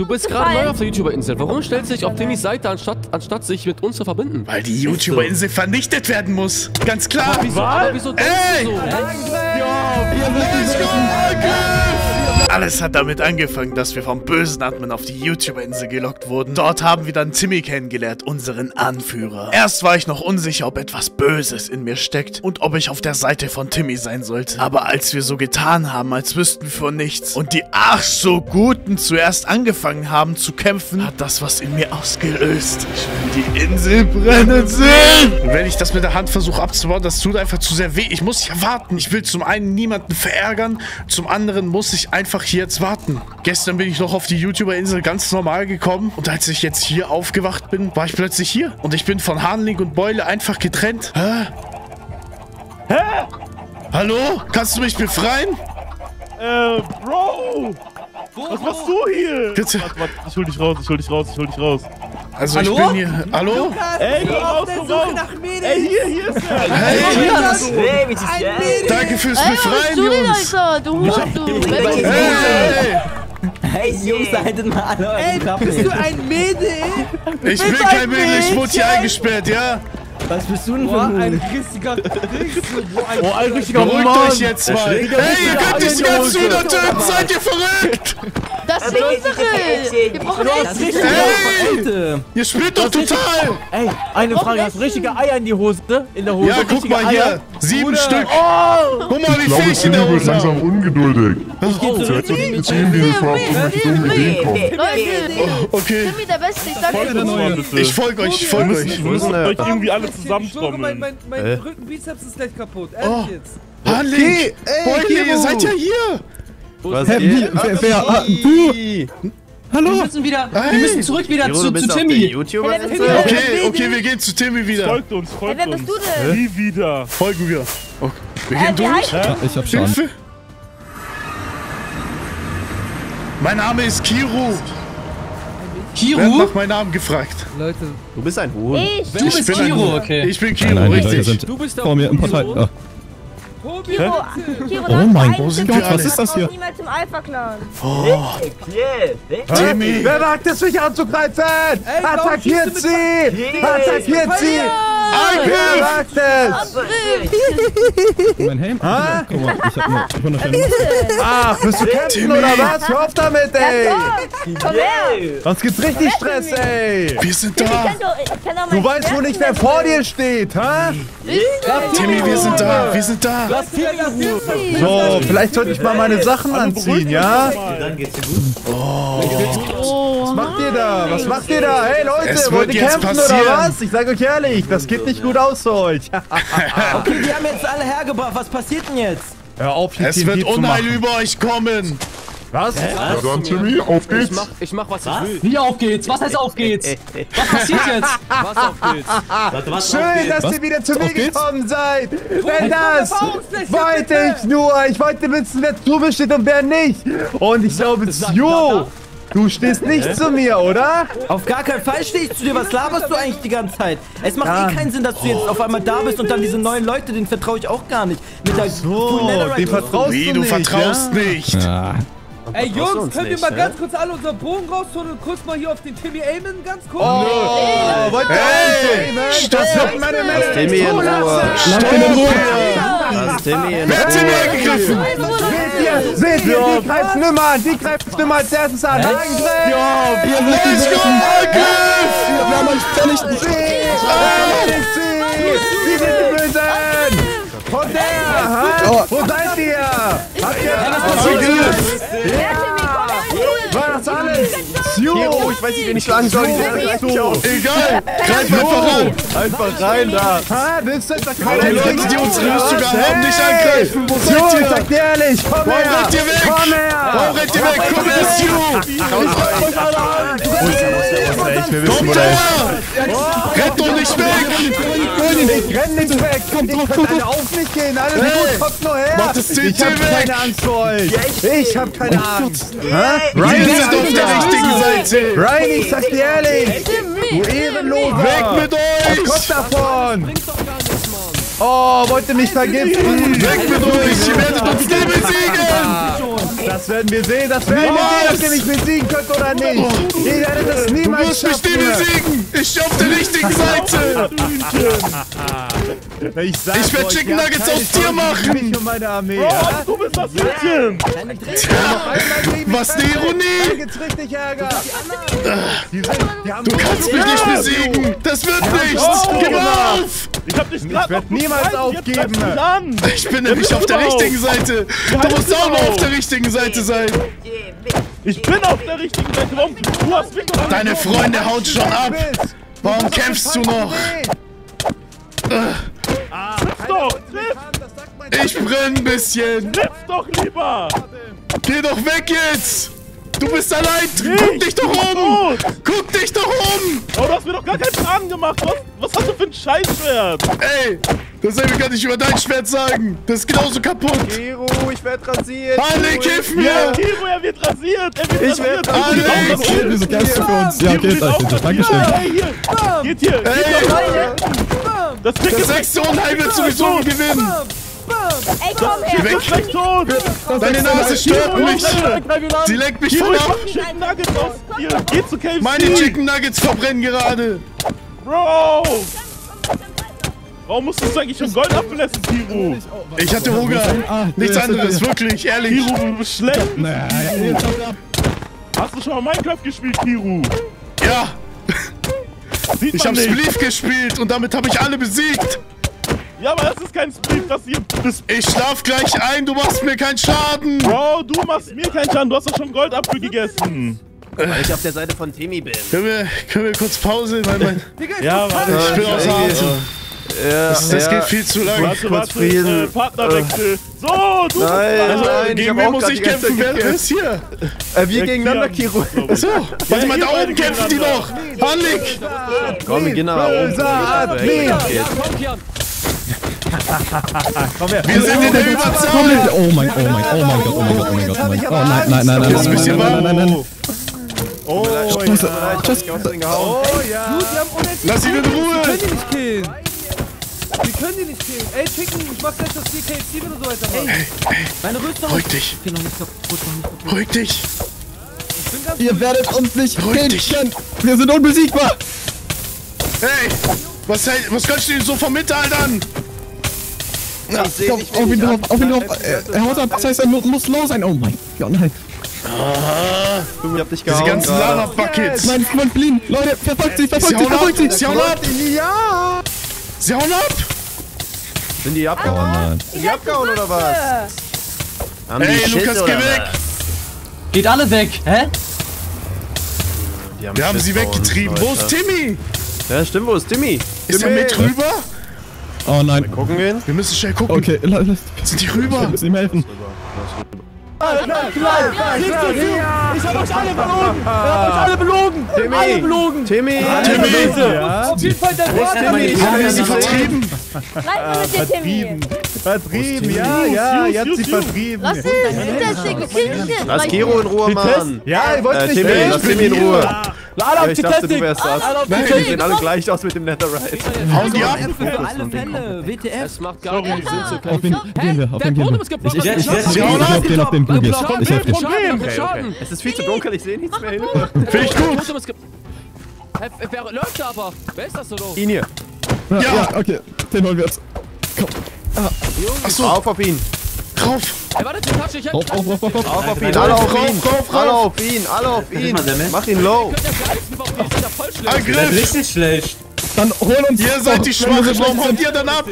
Du bist gerade neu auf der YouTuber-Insel. Warum stellst du dich auf Timmys Seite, anstatt, anstatt sich mit uns zu verbinden? Weil die YouTuber-Insel vernichtet werden muss. Ganz klar. Aber wieso, aber wieso denkst Ey! du so? Let's go, Angriff! Alles hat damit angefangen, dass wir vom bösen Admin auf die YouTuber-Insel gelockt wurden. Dort haben wir dann Timmy kennengelernt, unseren Anführer. Erst war ich noch unsicher, ob etwas Böses in mir steckt und ob ich auf der Seite von Timmy sein sollte. Aber als wir so getan haben, als wüssten wir von nichts und die ach so Guten zuerst angefangen haben zu kämpfen, hat das was in mir ausgelöst. Ich will die Insel brennen sehen! Wenn ich das mit der Hand versuche abzubauen, das tut einfach zu sehr weh. Ich muss ja warten. Ich will zum einen niemanden verärgern, zum anderen muss ich einfach hier jetzt warten. Gestern bin ich noch auf die YouTuber-Insel ganz normal gekommen und als ich jetzt hier aufgewacht bin, war ich plötzlich hier. Und ich bin von Hanling und Beule einfach getrennt. Hä? Hä? Hallo? Kannst du mich befreien? Äh, Bro! Was machst du hier? Bitte. Warte, warte, ich hol dich raus, ich hol dich raus, ich hol dich raus. Also ich bin hier. Hallo? Ey, komm komm raus! Ey, hier, hier ist er! Hey, danke fürs Ey, was Befreien, du denn, Jungs. Alter? Du Hund, du. Hey! Hey Jungs, haltet mal alle eure Ey, bist du ein Mädel? Ich bin kein Mädel, ich wurde hier eingesperrt, ja? Was bist du denn für Boah, ein ein Hund? richtiger Christ. Boah, ein Oh, ein richtiger Beruhigt Mann! euch jetzt mal. Hey, ihr könnt dich ganz wieder töten, seid ihr verrückt? Das ist unsere. Wir brauchen Das Essen. Hey! Ihr spielt doch total. Ey, eine Frage, hast du richtige Eier in die Hose? In der Hose? Ja, guck mal hier. Sieben Stück. Oh! Guck mal, wie Ich glaube, viel ich in der Hose langsam ungeduldig. Ich geh zurück zu Jetzt zu ihm diese Frau auf dumme Ideen kommen. Leute, Okay, Timmy der Beste. Ich mal bitte. ich folge euch, ich wir folge euch. wir müssen euch irgendwie alle Ich zusammentrommeln. mein, Rückenbizeps ist gleich kaputt. Ehrlich Oh. jetzt. Hanling, Beule, ihr seid ja hier. Wer, wer, ah, du? Hallo? Wir müssen wieder, wir Hey. müssen zurück wieder Juro, zu, bist zu Timmy. YouTuber. Hey, bist? Okay, okay, wir gehen zu Timmy wieder. Folgt uns, Hey, folgt wer bist uns. du denn? Nie wieder. Folgen wir. Okay. Wir gehen Äh, durch. heißt Ich hab schon. Hilfe. Mein Name ist Kiru. Wer hat Kiru? nach meinem Namen gefragt? Leute, Du bist ein Huhn. Ich. Du bist bin ein- Kiru, okay. Ich bin Nein, Kiru, nein, Leute richtig. sind Du bist der vor mir im Portal. Kiro? Tobi, Kiro, Kiro, Oh mein Gott, was ist das hier? niemals im Alpha-Clan. Timmy. Wer wagt es, mich anzugreifen? Attackiert sie! Attackiert sie! Angriff! es? Mein Helm. Ah? Guck mal, ich hab wunderschöne Ach, willst du kämpfen Timmy. oder was? Hör auf damit, ey! Komm her. Sonst gibt's richtig Stress, ey! Wir sind da. Du weißt wohl nicht, wer vor dir steht, hä? Timmy, wir sind da. Wir sind da. So, vielleicht sollte ich mal meine Sachen anziehen, ja? Dann geht's dir gut. Was macht ihr da? Was macht ihr da? Hey Leute, Es wollt ihr kämpfen passieren. oder was? Ich sag euch ehrlich, das geht nicht gut aus für euch. Okay, die haben jetzt alle hergebracht. Was passiert denn jetzt? Hör auf, hier Es wird Unheil über euch kommen. Was? Ja dann, Timmy, auf Ich geht's. mach, ich mach, was ich will. Wie auf geht's? Was heißt auf geht's? Was passiert jetzt? Was auf geht's? Warte, was? Schön, dass Was? ihr wieder zu mir Auf geht's? gekommen seid. Wenn das wollte ich nur. Ich wollte wissen, wer zu mir steht und wer nicht. Und ich glaube, Jo, du stehst nicht zu mir, oder? Auf gar keinen Fall stehe ich zu dir. Was laberst du eigentlich die ganze Zeit? Es macht Ja. eh keinen Sinn, dass du jetzt auf einmal da bist und dann diese neuen Leute, denen vertraue ich auch gar nicht. Mit der So, Full Netherite- dem vertraust Wie, du du nicht, vertraust ja? nicht. Ah, Ey Jungs, ihr nicht, mal ne? ganz kurz alle unseren Bogen rausholen und kurz mal hier auf den Timmy Amen ganz kurz? Oh, wollt ihr Hey, auch stopp. Das wird meine Männer Timmy in Ruhe. Stopp hier. Lass Timmy in Wer hat Timmy angegriffen? Seht ihr, seht ihr, die greifen immer an, die greifen immer als erstes an. Angriff! Let's go, Angriff! wir haben euch vernichtet. Sie sind die Bösen! Kommt her! ha? Wo seid ihr? Habt ihr. War das alles? Jo! Ich weiß nicht, wen ich schlagen soll. Die mich auf. Egal, greif einfach an. Einfach rein da! Ha, willst du etwa Die keine Leute, die unsere Rüstung haben, nicht angreifen. Wo seid ich ihr? sag dir ehrlich, komm Warum her! rennt ihr weg? Komm her! Warum rennt ihr weg? Komm her, Stu! Kommt her! Rennt doch nicht weg! Ich renn nicht weg! Ich kann alle auf mich gehen! Alles Hey, gut, kommt nur her! mach das TNT ich hab weg. keine Angst vor euch! Ich hab keine Angst! Ryan, sag auf dir der richtigen Seite! Ryan, ich sag dir ehrlich! Du Ehrenloser! Weg mit euch! Kommt davon! Oh, wollt ihr mich vergiften? Weg mit euch! Ihr werdet uns nie besiegen! Das werden wir sehen, das werden wir sehen, ob ihr mich besiegen könnt oder nicht. Ihr werdet Du niemals musst mich nie besiegen! Ich stehe auf der richtigen Seite! Ich, Ich werd euch, Chicken Nuggets aus dir machen. mich und meine Armee. Bro, ja? du bist das Mädchen. Was eine Ironie! Du kannst mich nicht besiegen! Das wird nichts! Oh. Gib auf! Ich hab dich gerade werd niemals aufgeben. An. Ich bin nämlich auf der richtigen Seite! Du musst auch noch auf der richtigen Seite sein! Ich bin auf der richtigen Seite. Warum? Du hast mich doch Deine Freunde hauen schon ab! Warum kämpfst du noch? Triff doch. Triff. Ich brenn ein bisschen! Triff doch lieber. Geh doch weg jetzt! Du bist allein! Guck dich doch um! Guck dich doch um! Oh, du hast mir doch gar keinen Schaden gemacht. Was, was hast du für ein Scheißschwert? Ey! Das kann ich über dein Schwert sagen! Das ist genauso kaputt! Gero, ich werde rasiert. Alec, hilf mir! Ja, Kiro, er wird rasiert. Er wird Ich rasiert. Geht nach Wir oben. sind Geister für uns. Ja, Kiro okay, geht danke. nach- Dankeschön. Ey, hier. Geht hier. Geht Ey! doch. Das Trick Der ist sechste Unheil wird sowieso gewinnen! Ey, komm her. Weg! gleich tot. Deine Nase stört mich! Sie lenkt mich ich ab! Geh zu KFC. Meine Chicken Nuggets verbrennen gerade! Bro. Warum musstest du eigentlich schon Gold ablassen, Kiro? Ich hatte Hunger! Ah, Nichts anderes, wirklich, ehrlich! Kiro, du bist schlecht. Hast du schon mal Minecraft gespielt, Kiro? Ja! Sieht Ich man hab nicht. Spleef gespielt und damit habe ich alle besiegt! Ja, aber das ist kein Split, das hier. Das Ich schlaf gleich ein, du machst mir keinen Schaden! Bro, du machst mir keinen Schaden. Du hast doch schon Goldapfel gegessen. Weil ich auf der Seite von Timmy bin. Können wir, können wir kurz Pause? Weil mein, Ja, warte. ich bin außer Atem. Ja, Das, das geht viel zu lang. Warte, kurz warte. Frieden. Äh, Partnerwechsel. So, du Nein, bist nein, Gegen wen muss ich kämpfen? Wer ist hier? Äh, wir gegeneinander, Kiro. Achso, warte mal, da oben kämpfen die noch! Hanlik! Komm, wir gehen nach oben. Böser Admin. Ja, komm, Kian. Wir sind in der Überzahl! Oh mein, oh mein, oh mein Gott, oh mein Gott, oh mein Gott, oh mein Gott. Oh nein, nein, nein, nein, nein, nein, nein, nein, nein. Oh, Ich gehauen. oh ja. Wir Lass ihn in Wir Ruhe! können die nicht killen. Wir können die nicht killen. Ey, Chicken, ich mach gleich das 4 KFC, wenn du so weitermachst. Meine Rüstung. Ruhig dich, Okay, noch nicht kaputt, noch nicht kaputt. ruhig dich! Ihr werdet uns nicht killen. Wir sind unbesiegbar. Hey! Was, hält- was kannst du denn so vom Mittelaltern? Ich seh Komm, auf ihn drauf, an. auf ihn drauf. Er haut ab, das heißt, er mu- muss low sein. Oh mein Gott, nein. Ich hab dich Diese gehauen. ganzen gerade. Lava-Buckets! Nein, man fliehen. Leute, verfolgt sie, verfolgt sie, verfolgt sie. Sie hauen ab! Ja. Sie hauen ab! Sind die abgehauen? nein. Sind die abgehauen oder was? Haben Ey, die Lukas, geh weg! Geht alle weg. Hä? Die Wir haben Schiss sie weggetrieben. Wo ist. Timmy? Ja, stimmt, wo ist Timmy? Ist er Timmy. mit rüber? Oh nein. Gucken wir ihn. Wir müssen schnell gucken. Okay, la- lass, Sind die wir rüber? müssen ihm helfen. Ich hab euch alle belogen. Ich hab euch alle belogen. Timmy. Alle belogen. Timmy. Timmy! Auf jeden Fall der Timmy? Wir ihn sie vertrieben? Bleib mit dir, Timmy. Vertrieben, ja, ja, jetzt sie vertrieben. Lass ihn das Ding. Kill Lass Gero in Ruhe, Mann. Ja, ihr wollt nicht Timmy, lass Timmy in Ruhe. Alle auf Ich die dachte, du Testing. wärst das. Alle auf die sehen alle gleich aus mit dem Netherite. Hauen die ab? Für alle Fälle. WTF. Es macht gar keinen Sinn zu Auf wen gehen wir, auf Der wen gehen wir? Ich, ab. helfe den, auf du gehst. Ich helfe dir. Schaden. Es ist viel zu dunkel, ich sehe nichts mehr. Finde ich gut. Wer läuft da aber? Wer ist das so doof? Ihn hier. Ja, Ja. ja, okay. Den holen wir jetzt. Achso, Auf auf ihn. Rauf! Ey, warte, die Tasche, ich hab... Auf, auf, auf, auf, auf. Auf auf ihn. Alle auf ihn. Alle auf ihn. Alle auf ihn. Mach ihn low. Angriff! Richtig schlecht. Dann hol uns. Ihr seid die Schwachen, warum haut ihr dann ab?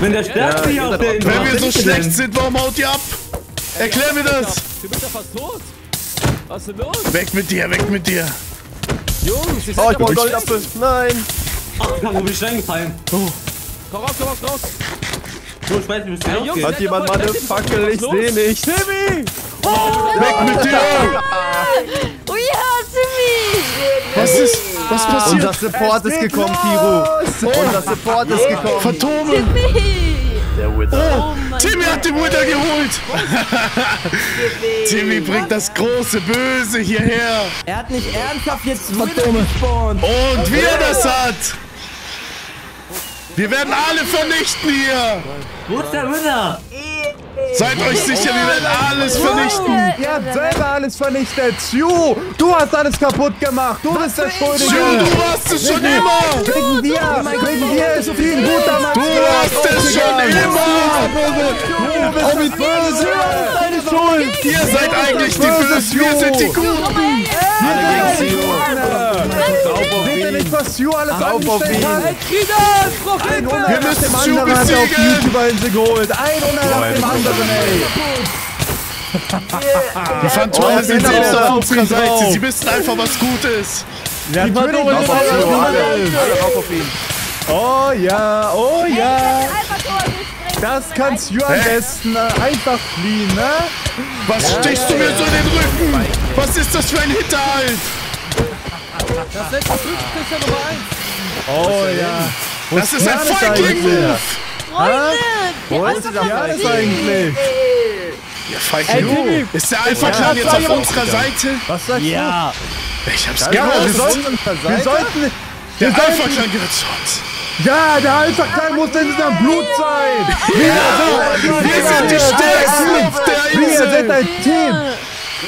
Wenn der Stärkste hier auf der Wenn wir so schlecht sind, warum haut ihr ab? Erklär mir das! Du bist ja fast tot. Was ist denn los? Weg mit dir, weg mit dir! Jungs, ich Oh, ich brauche einen doch, Goldapfel. Nein. Wo bin ich reingefallen? Komm raus, komm raus, raus. Jungs. Hat jemand mal eine Fackel? Ich sehe nicht. Timmy! Weg mit dir! Oh ja, Timmy. Was ist. Was passiert? Unser Support ist gekommen, Kiro. Unser Support ist gekommen. Phantome! Timmy. Der Wither. Oh mein Timmy hat den Wither geholt! Timmy bringt das große Böse hierher! Er hat nicht ernsthaft jetzt Phantome gespawnt. Und wie er das hat! Wir werden alle vernichten hier! Wo ist der Winner? Seid euch sicher, wir werden alles vernichten. Ihr habt selber alles vernichtet. Ju, du hast alles kaputt gemacht. Du bist der Schuldige. Ju, du warst es schon immer. Wegen dir, wegen dir ist viel guter Mann. Du warst es schon immer. Du bist böse. Deine Schuld. Ihr seid eigentlich die Bösen, wir sind die Guten. Seht ihr nicht, was Ju alles hat? Ein Unter Wir müssen dem Ju anderen hat auf die besiegen. YouTuber-Insel geholt. Ein Unter nach dem anderen, ey. Die Phantome sind genau. selbst auf unserer Auf ihn Seite. Sie wissen einfach, was gut ist. Auf Ju, gut. alle. Alle rauf auf ihn. Oh ja, oh ja. Das kannst du am besten einfach fliehen, ne? Was stichst du mir so in den Rücken? Was ist das für ein Hinterhalt? Das letzte ist ja Nummer 1. Oh ja. Das ist ein Feigling-Move. Freunde! Wo ist Ja, das eigentlich. Ja, Feigling. Ist der Alpha-Clan jetzt auf unserer Seite? Was sagst Ja. Ich hab's du? Ja, wir sollten, wir sollten, Der Alpha-Clan gehört zu uns. ja, der Alpha-Clan muss in diesem Blut sein. Wir Wir sind die Stärksten auf der Wir sind Insel. ein Team.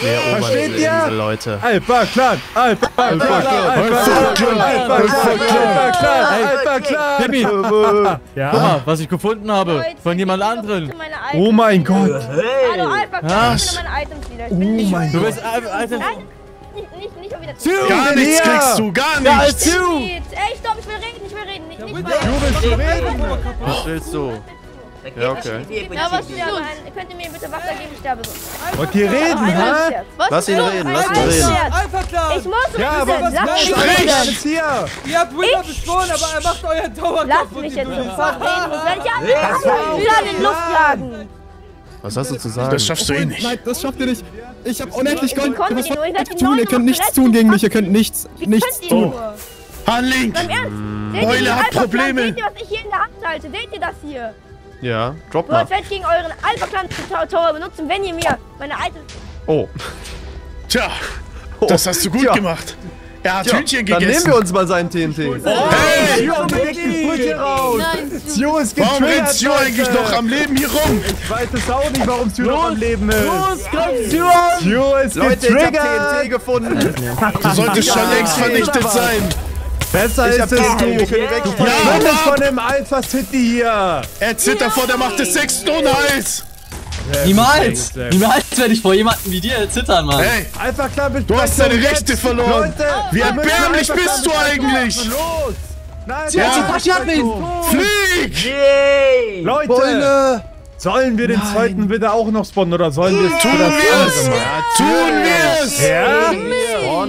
Erobern Versteht diese ihr? Leute. Alpha-Clan, Alpha-Clan, Alpha-Clan, Alpha-Clan, Alpha-Clan, Timmy. Alpha-Clan. Guck Ja. mal, was ich gefunden habe. Von jemand ich anderen. Oh Items. mein Gott. Hallo, Alpha, du mir meine Items wieder? Ich Oh nicht mein Du Gott. bist Alter. Alter. Nein, nicht, nicht, nicht wieder. Gar nichts kriegst du, gar nichts. du. Ey, stopp, ich will reden, ich will reden. Du willst du reden? Was willst du? Ja, okay. Ja, was ist aber ein, könnt ihr mir bitte Wasser geben? Ich sterbe so. Wollt ihr reden. Was Lass ihn reden, lass ihn reden. Alpha Clan! Ich muss Ja, aber reden. was Lass mich was Sprich! ist reden. hier? Ihr habt Winner Ich- beschworen, aber er macht euren Tower Lass mich jetzt sofort reden, werde ich abgehauen. Wieder in den Luftlagen. Was hast du zu sagen? Das schaffst du eh nicht. Nein, das schafft ihr nicht. Ich habe unendlich Gold. Was tun? Ihr könnt nichts tun gegen mich. Ihr könnt nichts, nichts tun. nur? Hanlink. Beim Ernst? Seht Eule ihr den hat? Probleme. Seht ihr, was ich hier in der Hand halte? Seht ihr das hier? Ja, drop mal. ich gegen euren Alpha-Clan Tower benutzen, wenn ihr mir meine Items... Oh. Tja, das hast du gut Tja. gemacht. Er hat Tja, Hühnchen dann nehmen gegessen. wir uns mal seinen TNT. Hey, Ju, bewegt die Brücke raus. Ju ist warum getriggert, rennst du eigentlich Leute. noch am Leben hier rum? Ich weiß es auch nicht, warum Ju noch am Leben ist. Los, greif Ju an! Ju ist Leute, ich hab getriggert. TNT gefunden. Du solltest schon längst vernichtet sein. Besser Ich ist es, wir du. können weg. Ja, Verschwindet hau von dem Alpha City hier. Er zittert vor der Macht des sechsten Unheils. Niemals! Sehr. Niemals werde ich vor jemandem wie dir zittern, Mann. Hey, Alpha Clan Du hast deine Rechte verloren. Leute, Wie wir erbärmlich bist du eigentlich? Los. Nein, Ja. nein, Sie hat mich. flieg! Leute, Beule. sollen wir den zweiten wieder auch noch spawnen oder sollen wir es Tun andere machen? Tun wir's! Ja?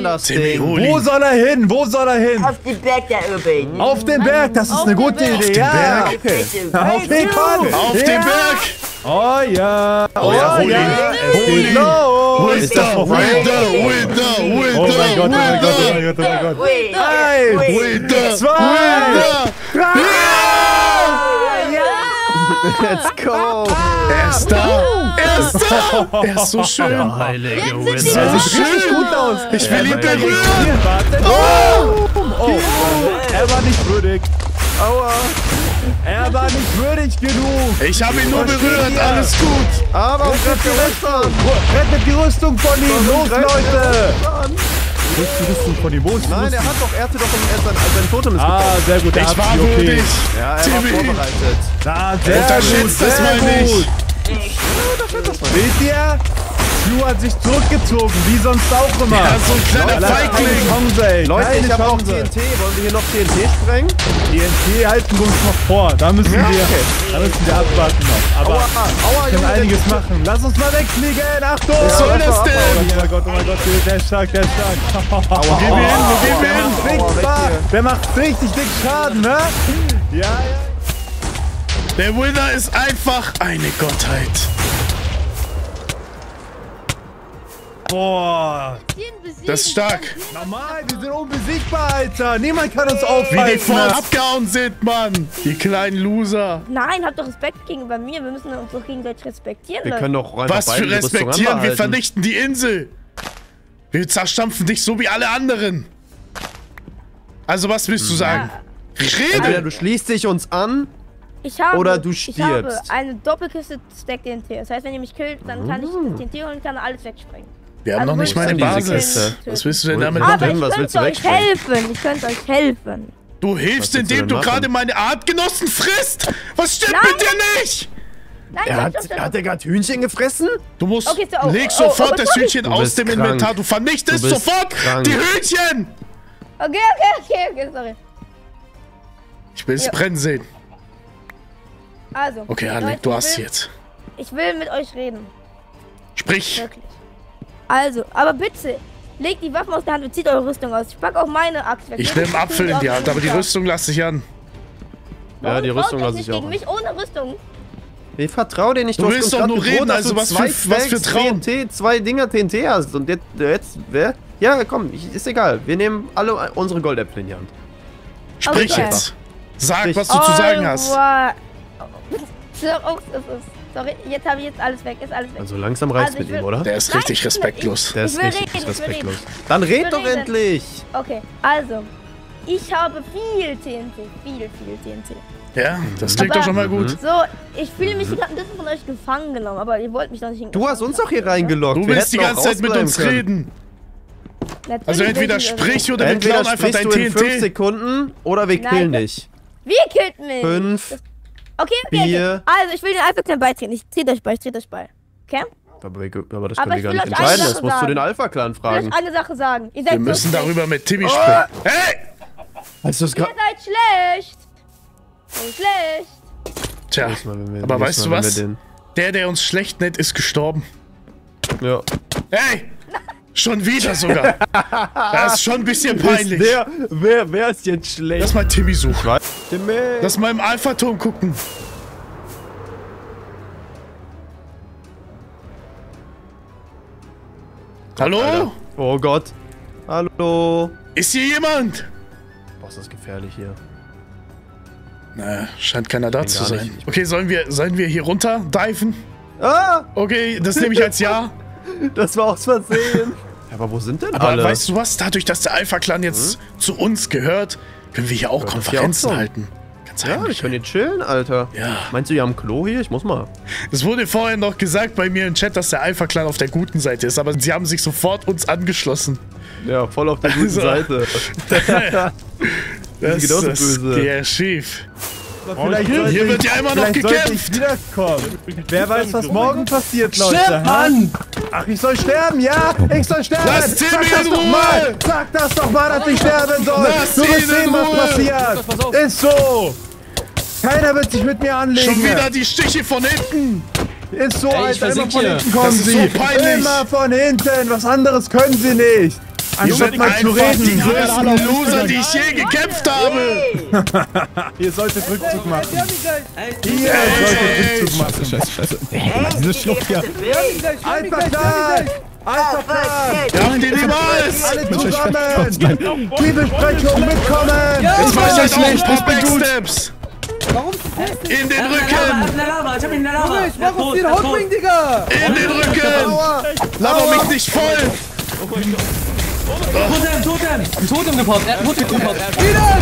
Das Timmy, Ding. hol Wo ihn. soll er hin? Wo soll er hin? Auf den Berg der Übrigen. Auf den Berg, das ist eine gute Idee. den ja. Berg? Okay. Auf den Berg. Auf den Berg! Oh ja. Oh, ja, hol ihn. Hol ihn. los. Winter, Winter, Winter, Winter, Oh mein Gott, oh mein Gott, oh Winter! mein Gott, oh mein Gott. Eins, Winter! zwei, Winter! Let's go. Er ist da! Er ist da! Er ist so schön! Heilige Er sieht So richtig schön! gut aus. Ich will ihn berühren! Oh! oh! Er war nicht würdig. Aua. Er war nicht würdig genug. Ich habe ihn nur berührt, alles gut! Aber rettet die Rüstung. Rettet die Rüstung von ihm. Los, Leute. Ist die Rüstung von ist die Nein, er hat doch, er hatte doch sein, sein Totem ist Ah, gekommen. sehr gut. er Ich hat war okay. würdig! Ja, er war Timmy! vorbereitet. Na, sehr gut, Unterschätzt das sehr mal gut. nicht! Seht ihr? Stu hat sich zurückgezogen, wie sonst auch immer. Ja, so ein kleiner Leute, Feigling! Leute, keine ich habe auch. TNT. Wollen wir hier noch TNT sprengen? TNT halten wir uns noch vor. Da müssen Ja, wir, okay. da müssen wir abwarten noch. Aber Aua, aua, wir können einiges machen. Lass uns mal wegfliegen. Achtung! Was soll das denn? Oh mein Gott, oh mein Gott, der ist stark, der ist stark. Aua, hin, wo gehen wir hin? Aua, richtig, weg Spaß. hier. der macht richtig dick Schaden, ne? Ja, ja. Der Winner ist einfach eine Gottheit. Boah, Das ist stark. normal, wir sind unbesiegbar, Alter. Niemand kann uns Wie aufhalten. die vorhin abgehauen sind, Mann! Die kleinen Loser! Nein, habt doch Respekt gegenüber mir. Wir müssen uns doch gegenseitig respektieren. Wir können doch einfach Was für respektieren, wir vernichten die Insel! Wir zerstampfen dich so wie alle anderen! Also was willst du sagen? Entweder Rede! du schließt dich uns an Ich habe, Oder du Ich habe stirbst. eine Doppelkiste Stack TNT. Das heißt, wenn ihr mich killt, dann kann ich das TNT holen und kann alles wegsprengen. Wir haben Also noch nicht mal eine Basis. Was willst du denn damit Aber machen? denn? ich Was könnte willst du euch helfen. Ich könnte euch helfen. Du hilfst, du indem du gerade meine Artgenossen frisst! Was stimmt Nein. mit dir nicht? Nein, Er hat, stopp. hat er gerade Hühnchen gefressen? Du musst, Okay, so, oh, leg oh, sofort oh, das. Hühnchen aus dem krank. Inventar. Du vernichtest Du sofort krank. die Hühnchen! Okay, okay, okay, okay, sorry. Ich will es brennen sehen. Also. Okay, Alec, du hast will- jetzt. Ich will mit euch reden. Sprich. Wirklich. Also, aber bitte, legt die Waffen aus der Hand und zieht eure Rüstung aus. Ich pack auch meine Axt weg. Ich nehme einen Apfel in die Hand, aber die Rüstung lasse ich an. Ja, die Warum Rüstung lasse ich nicht auch. gegen mich ohne Rüstung. Ich vertraue dir nicht. Du hast willst doch nur reden, also du was zwei für- was für Traum. TNT, zwei Dinger TNT hast. Und jetzt, jetzt, wer? Ja, komm, ich, ist egal. Wir nehmen alle unsere Goldäpfel in die Hand. Sprich Okay. jetzt. Sag, Sprich. was du zu sagen hast. Alright. Ist. Sorry, jetzt habe ich jetzt alles weg. Ist alles weg. Also langsam reicht's Also mit will- ihm, oder? Der ist Nein, richtig ich- respektlos. Der ich ist will richtig reden, respektlos. Dann red doch reden. endlich! Okay, also. Ich habe viel TNT. Viel, viel TNT. Ja, das klingt Aber- doch schon mal gut. So, ich fühle mich gerade ein bisschen von euch gefangen genommen, aber ihr wollt mich doch nicht in Du hast uns doch hier reingeloggt. Du Wir willst die ganze Zeit mit uns rausbleiben reden. Natürlich Also entweder ich- sprich oder wir Entweder klauen einfach sprichst dein du in 5 TNT. Sekunden oder wir Nein, killen dich. Wie killt mich? 5. Okay, okay, okay. Also, ich will den Alpha-Clan beitreten. Ich trete euch bei, ich trete euch bei. Okay? Aber, wir- aber das können wir ich gar nicht entscheiden. Das musst du den. Alpha-Clan Ich will fragen. euch eine Sache sagen. Ihr seid Wir müssen schlecht. darüber mit Timmy sprechen. Hey! Hast du das Ihr seid schlecht. So schlecht. Tja, aber weißt du was? Der, der uns schlecht nennt, ist gestorben. Ja. Hey! Schon wieder sogar. Das ist schon ein bisschen peinlich. Wer, wer, wer ist jetzt schlecht? Lass mal Timmy suchen. Timmy. Lass mal im Alpha-Turm gucken. Hallo? Alter. Oh Gott. Hallo. Ist hier jemand? Boah, ist das gefährlich hier. Na, scheint keiner da zu sein. nicht. Okay, sollen wir, sollen wir hier runter diven? Ah! Okay, das nehme ich als Ja. Das war aus Versehen. Aber wo sind denn Aber alle? weißt du was? Dadurch, dass der Alpha-Clan jetzt zu uns gehört, können wir hier auch das hier Konferenzen auch halten. Ganz ja, wir können hier chillen, Alter. Ja. Meinst du, ihr haben Klo hier? Ich muss mal. Es wurde vorher noch gesagt bei mir im Chat, dass der Alpha-Clan auf der guten Seite ist, aber sie haben sich sofort uns angeschlossen. Ja, voll auf der guten Also. Seite. Das, geht auch so das böse. geht ja schief. Vielleicht Hier sollte wird ich- ja immer noch vielleicht gekämpft. Ich wiederkommen. Wer weiß, was morgen passiert, Leute. Stirb? Mann! Ach, ich soll sterben, ja? Ich soll sterben! Lass Timmy Sag das in doch Ruhe! mal! Sag das doch mal, dass ich sterben soll! Lass du wirst sehen, was passiert! Ist so! Keiner wird sich mit mir anlegen! Schon wieder die Stiche von hinten. Ist so, Ey, ich Alter, immer von hier. hinten kommen Das ist sie! so peinlich. Immer von hinten! Was anderes können sie nicht! Ihr Anstatt seid mal zu einfach die reden! größten Loser, die ich je gekämpft habe. Ihr solltet Rückzug machen! Ihr solltet Rückzug machen! Scheiße, scheiße. Diese Schlucht hier. Clan! Alpha Clan! Wir haben die niemals. Alle zusammen! Gott. Die Besprechung mitkommen! Jetzt mach ich ja euch schlecht, ich bin gut. Backsteps. Warum? In den Rücken. Lava, ich hab ihm eine Lava. Ich mach auf den Hautring, Digga! In den Rücken. Laber mich nicht voll. Totem, Totem! Ein Totem gepoppt, er hat ein Totem gepoppt. Ida!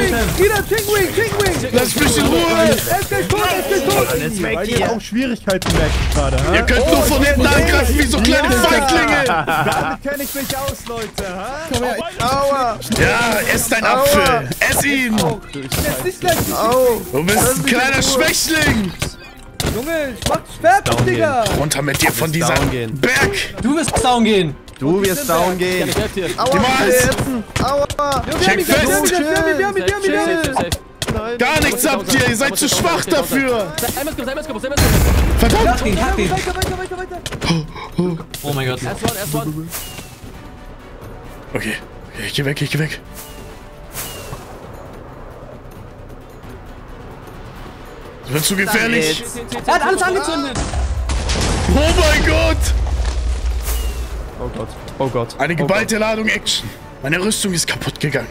Ida! Ida! Tingwing! Tingwing! Lass mich in Ruhe. Er ist gleich tot! Er ist gleich tot! Alles weg hier! auch Schwierigkeiten merke ich gerade, ha? Ihr könnt nur von hinten angreifen wie so kleine Feiglinge. Damit kenne ich mich aus, Leute, ha? Aua! Ja, ess dein Apfel. Ess ihn. Du bist ein kleiner Schwächling. Junge! Ich mach's fertig, Digga! Runter mit dir von gehen. Berg. Du wirst down gehen. Du wirst down gehen. Aua. Aua! Check fest. Gar nichts habt ihr. Ihr seid zu schwach dafür. Verdammt. Oh mein Gott. Erst one, erst one. Okay. okay. Ich geh weg. Ich geh weg. Das wird zu gefährlich. Er hat alles angezündet. Oh mein Gott. Oh Gott. Oh Gott. Eine Oh geballte Ladung Action. Meine Rüstung ist kaputt gegangen.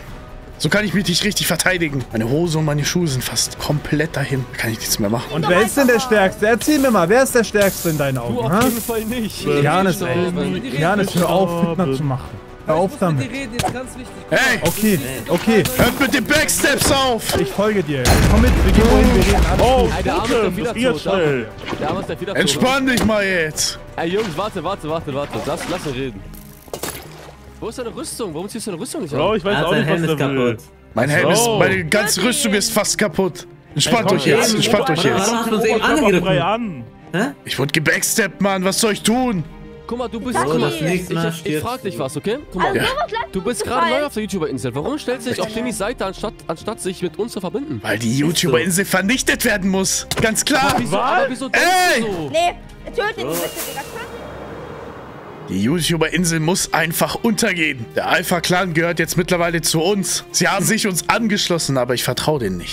So kann ich mich nicht richtig verteidigen. Meine Hose und meine Schuhe sind fast komplett dahin. Da kann ich nichts mehr machen. Und wer ist denn der Stärkste? Erzähl mir mal, wer ist der Stärkste in deinen Du Augen, auf ha? jeden Fall nicht. Janis, ey. Ich Janis, hör auf, Fitner zu machen. Hör auf damit. Hey! Okay, okay. Hört mit den Backsteps auf! Ich folge dir. Komm mit, wir gehen wohin, wir reden. Alles Oh, gut. Ey, der Arme ist der Totem, das Wiederzug. schnell. Der Arme ist der Wiederzug. Entspann dich mal jetzt! Ey, Jungs, warte, warte, warte, warte. Lass, lass ihn reden. Wo ist deine Rüstung? Warum ziehst du deine Rüstung nicht Bro, an? ich weiß auch nicht, was der will. Mein Helm ist, meine ganze Rüstung ist fast kaputt. Entspannt euch jetzt, entspannt euch jetzt. hast du uns eben angegriffen? Ich wurde gebacksteppt, Mann, was soll ich tun? Guck mal, du bist... Guck mal, das ich, nächste Mal ich, ich frag dich was, okay? Guck mal, Also lasst du bist gerade neu auf der YouTuber-Insel. Warum stellst du dich auf Timmys Seite, anstatt, anstatt sich mit uns zu verbinden? Weil die YouTuber-Insel vernichtet werden muss. Ganz klar. Wieso, aber wieso denkst Ey! du so? Nee, bitte, Digga. Die YouTuber-Insel muss einfach untergehen. Der Alpha-Clan gehört jetzt mittlerweile zu uns. Sie haben sich uns angeschlossen, aber ich vertraue denen nicht.